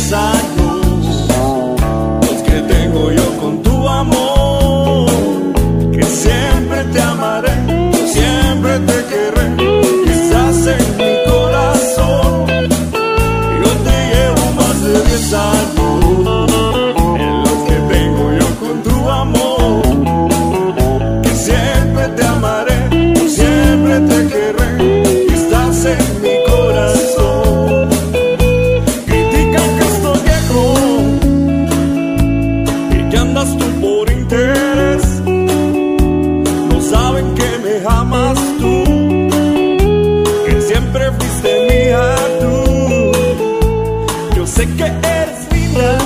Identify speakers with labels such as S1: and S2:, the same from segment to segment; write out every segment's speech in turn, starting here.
S1: yes, I jamás tú, que siempre fuiste mía tú. Yo sé que eres linda,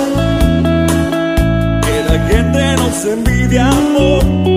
S1: que la gente nos envidia amor.